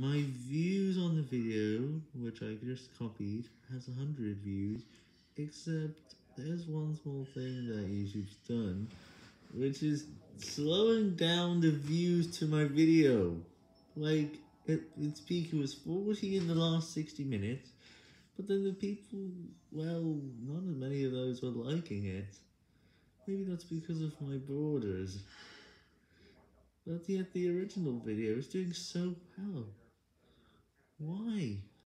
My views on the video, which I just copied, has 100 views, except there's one small thing that YouTube's done, which is slowing down the views to my video. Like, it, its peak was 40 in the last 60 minutes, but then the people, well, not as many of those were liking it. Maybe that's because of my borders. But yet the original video is doing so well. Why?